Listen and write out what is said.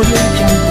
我觉得